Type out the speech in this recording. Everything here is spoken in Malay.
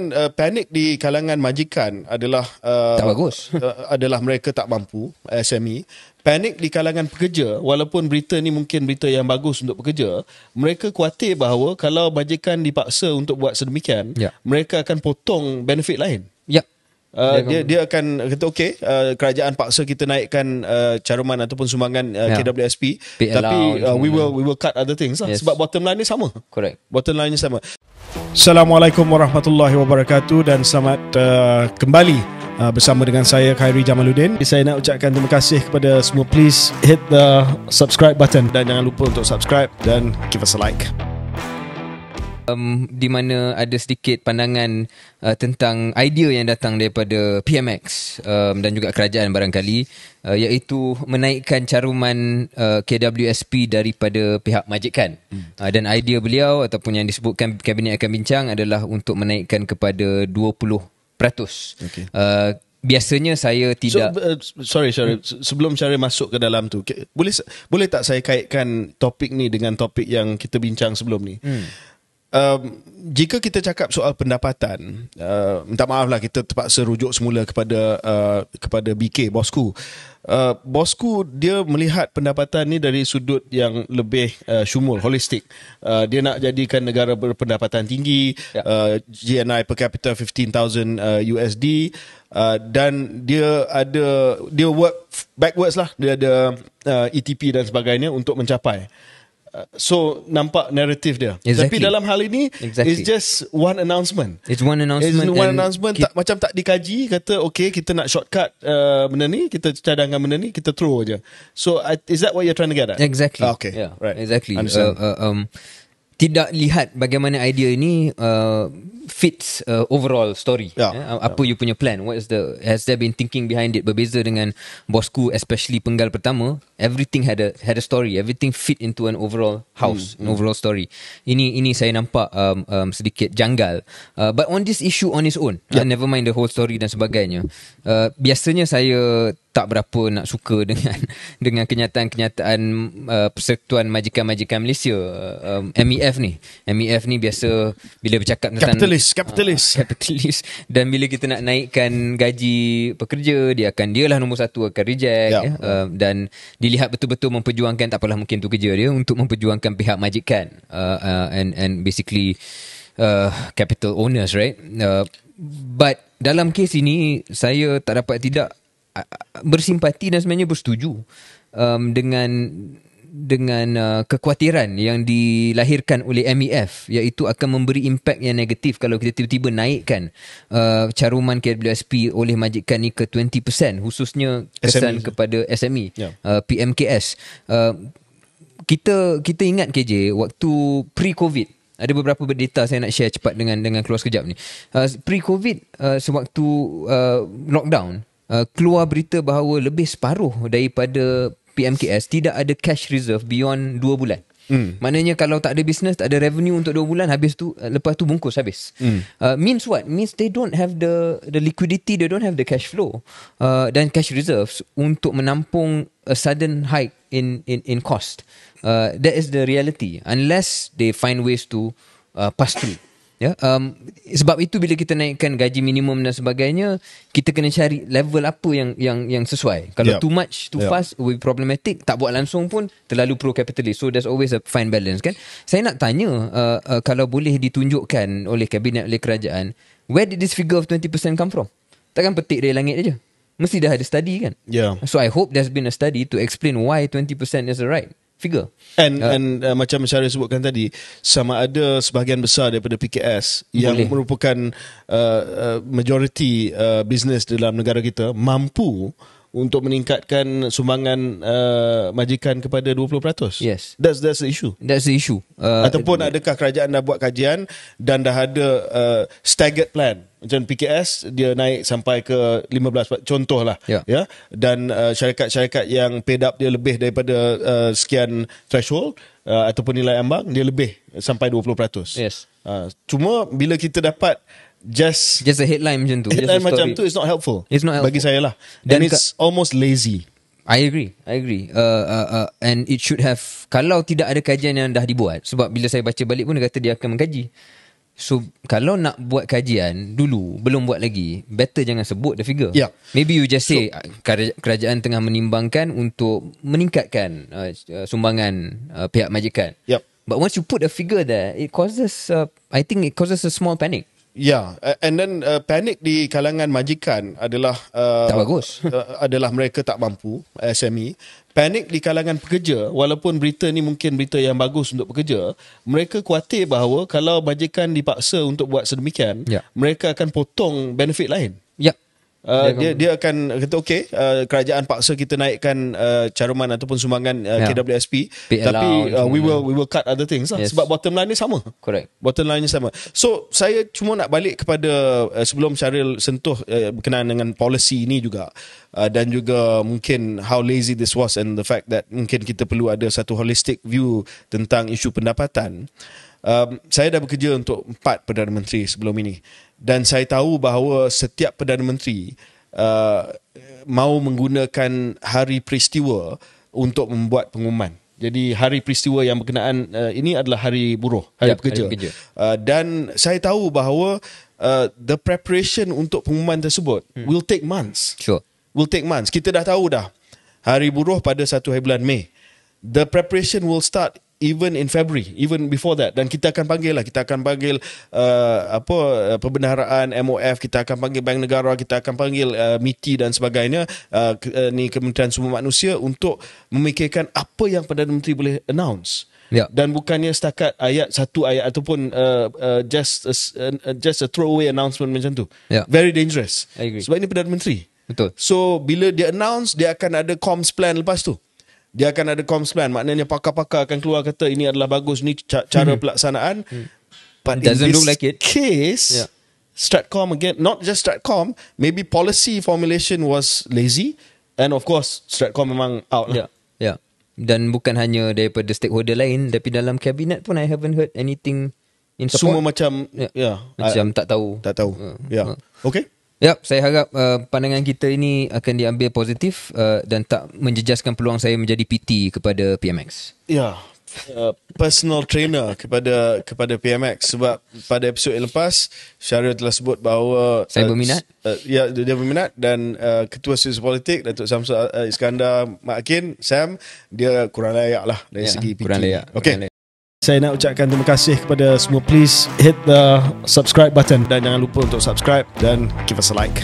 uh, panik di kalangan majikan adalah uh, Tak bagus. uh, adalah mereka tak mampu SME panik di kalangan pekerja walaupun berita ni mungkin berita yang bagus untuk pekerja mereka khawatir bahawa kalau majikan dipaksa untuk buat sedemikian Ya. mereka akan potong benefit lain. Uh, Dia dia dia akan kata okey uh, kerajaan paksa kita naikkan uh, caruman ataupun sumbangan uh, Ya. KWSP Pay tapi uh, we semua. will we will cut other things lah Yes. sebab bottom line ni sama Correct. Bottom line sama. Assalamualaikum warahmatullahi wabarakatuh dan selamat uh, kembali uh, bersama dengan saya Khairi Jamaluddin. Saya nak ucapkan terima kasih kepada semua. Please hit the subscribe button dan jangan lupa untuk subscribe dan give us a like. Um, di mana ada sedikit pandangan uh, tentang idea yang datang daripada PMX um, dan juga kerajaan barangkali uh, iaitu menaikkan caruman uh, KWSP daripada pihak majikan. Hmm. Uh, dan idea beliau ataupun yang disebutkan kabinet akan bincang adalah untuk menaikkan kepada 20%. Okey. Uh, biasanya saya tidak So, uh, sorry, sorry. Se- Sebelum cara masuk ke dalam tu, boleh boleh tak saya kaitkan topik ni dengan topik yang kita bincang sebelum ni? Hmm. Um, jika kita cakap soal pendapatan, uh, minta maaf lah kita terpaksa rujuk semula kepada uh, kepada BK bosku. Uh, bosku dia melihat pendapatan ni dari sudut yang lebih uh, syumul, holistik. Uh, dia nak jadikan negara berpendapatan tinggi, Ya. uh, GNI per capita 15,000 uh, USD uh, dan dia ada dia work backwards lah dia ada uh, ETP dan sebagainya untuk mencapai so nampak naratif dia Exactly. tapi dalam hal ini Exactly. it's just one announcement It's one announcement It's one announcement tak, macam tak dikaji kata okay kita nak shortcut uh, benda ni kita cadangkan benda ni kita throw aja so I, is that what you're trying to get at Exactly. Ah, okay Yeah, right Exactly. Understand. Uh, uh, um, tidak lihat bagaimana idea ini uh, fits uh, overall story. Ya, Eh, Apa you punya plan? What is the has there been thinking behind it? Berbeza dengan bosku, especially penggal pertama, everything had a had a story. Everything fit into an overall house, Hmm, an overall story. Ini ini saya nampak um, um, sedikit janggal. Uh, but on this issue on its own, uh, never mind the whole story dan sebagainya. Uh, biasanya saya tak berapa nak suka dengan dengan kenyataan-kenyataan uh, Persekutuan Majikan-Majikan Malaysia uh, um, MEF ni. MEF ni biasa bila bercakap tentang Kapitalis, kapitalis. Ah, kapitalis dan bila kita nak naikkan gaji pekerja dia akan dialah nombor satu akan reject Ya. ya. uh, dan dilihat betul-betul memperjuangkan tak apalah mungkin tu kerja dia untuk memperjuangkan pihak majikan uh, uh, and and basically uh, capital owners right uh, but dalam kes ini saya tak dapat tidak uh, bersimpati dan sebenarnya bersetuju um, dengan dengan uh, kekhawatiran yang dilahirkan oleh MEF iaitu akan memberi impak yang negatif kalau kita tiba-tiba naikkan uh, caruman KWSP oleh majikan ni ke 20% khususnya kesan SME. kepada SME Ya. uh, PMKS uh, kita kita ingat KJ waktu pre-COVID ada beberapa data saya nak share cepat dengan dengan keluar sekejap ni. Uh, pre-COVID uh, sewaktu uh, lockdown uh, keluar berita bahawa lebih separuh daripada PMKS tidak ada cash reserve beyond 2 bulan. Hmm. Maknanya kalau tak ada business, tak ada revenue untuk 2 bulan habis tu uh, lepas tu bungkus habis. Hmm. Uh, means what? Means they don't have the the liquidity, they don't have the cash flow uh, dan cash reserves untuk menampung a sudden hike in in in cost. Uh, that is the reality unless they find ways to uh, pass through. Ya, um, sebab itu bila kita naikkan gaji minimum dan sebagainya, kita kena cari level apa yang yang yang sesuai. Kalau Yep. too much, too Yep. fast, will be problematic. Tak buat langsung pun terlalu pro capitalist. So there's always a fine balance kan. Saya nak tanya uh, uh, kalau boleh ditunjukkan oleh kabinet oleh kerajaan, where did this figure of 20% come from? Takkan petik dari langit aja. Mesti dah ada study kan? Yeah. So I hope there's been a study to explain why 20% is the right figure. And Uh, and uh, macam Syarif sebutkan tadi, sama ada sebahagian besar daripada PKS yang Boleh. merupakan uh, uh, majority uh, business dalam negara kita mampu untuk meningkatkan sumbangan uh, majikan kepada 20%. Yes. That's that's the issue. That's the issue. Uh, Ataupun adakah kerajaan dah buat kajian dan dah ada uh, staggered plan macam PKS dia naik sampai ke 15 contohlah Ya. ya dan uh, syarikat-syarikat yang paid up dia lebih daripada uh, sekian threshold uh, ataupun nilai ambang dia lebih sampai 20%. Yes. Uh, cuma bila kita dapat just Just a headline macam tu. just headline macam story. tu it's not helpful. It's not bagi helpful. saya lah. Dan Dan it's almost lazy. I agree, I agree. Uh, uh, uh, and it should have kalau tidak ada kajian yang dah dibuat sebab bila saya baca balik pun dia kata dia akan mengkaji. So kalau nak buat kajian dulu belum buat lagi, better jangan sebut the figure. Ya. Maybe you just say so, kerajaan tengah menimbangkan untuk meningkatkan uh, sumbangan uh, pihak majikan. Yep. But once you put a figure there, it causes uh, I think it causes a small panic. Yeah, and then uh, panic di kalangan majikan adalah uh, Tak bagus. uh, adalah mereka tak mampu SME. Panic di kalangan pekerja, walaupun berita ni mungkin berita yang bagus untuk pekerja, mereka khawatir bahawa kalau majikan dipaksa untuk buat sedemikian, Ya. mereka akan potong benefit lain. Uh, dia dia akan kata okey uh, kerajaan paksa kita naikkan uh, caruman ataupun sumbangan uh, Ya. KWSP Pay tapi uh, we semua. will we will cut other things lah Yes. sebab bottom line ni sama Correct. Bottom line sama. So saya cuma nak balik kepada uh, sebelum Syaril sentuh uh, berkenaan dengan policy ini juga uh, dan juga mungkin how lazy this was and the fact that mungkin kita perlu ada satu holistic view tentang isu pendapatan. Um, saya dah bekerja untuk empat Perdana Menteri sebelum ini dan saya tahu bahawa setiap Perdana Menteri uh, mau menggunakan hari peristiwa untuk membuat pengumuman. Jadi hari peristiwa yang berkenaan uh, ini adalah hari buruh, hari hari pekerja. pekerja. Uh, dan saya tahu bahawa uh, the preparation untuk pengumuman tersebut hmm. will take months. Sure. Will take months. Kita dah tahu dah hari buruh pada 1 hari bulan Mei. The preparation will start even in February, even before that. Dan kita akan panggil lah, kita akan panggil uh, apa uh, perbendaharaan MOF, kita akan panggil Bank Negara, kita akan panggil uh, MITI dan sebagainya, uh, uh, ni Kementerian Sumber Manusia untuk memikirkan apa yang Perdana Menteri boleh announce. Ya. Dan bukannya setakat ayat satu ayat ataupun uh, uh, just a, uh, just a throwaway announcement macam tu. Ya. Very dangerous. Sebab ini Perdana Menteri. Betul. So bila dia announce dia akan ada comms plan lepas tu. Dia akan ada comms plan. Maknanya pakar-pakar akan keluar kata ini adalah bagus ni ca- cara pelaksanaan. But Hmm. Doesn't in this look like it. case Yeah. Stratcom again not just Stratcom maybe policy formulation was lazy and of course Stratcom memang out lah. Ya. Ya. Dan bukan hanya daripada stakeholder lain tapi dalam kabinet pun I haven't heard anything in support. Semua macam Ya. ya, macam tak tahu. tak tahu. Uh, Ya. uh. Okay. Yap, saya harap uh, pandangan kita ini akan diambil positif uh, dan tak menjejaskan peluang saya menjadi PT kepada PMX. Ya, uh, personal trainer kepada kepada PMX sebab pada episod yang lepas Syaril telah sebut bahawa Saya uh, berminat. Uh, ya, dia berminat dan uh, ketua Swiss Politik Datuk Samsul uh, Iskandar Mak Akin Sam dia kurang layak lah dari Ya, segi PT. kurang layak. Okay. Kurang layak. Saya nak ucapkan terima kasih kepada semua. Please hit the subscribe button dan jangan lupa untuk subscribe dan give us a like.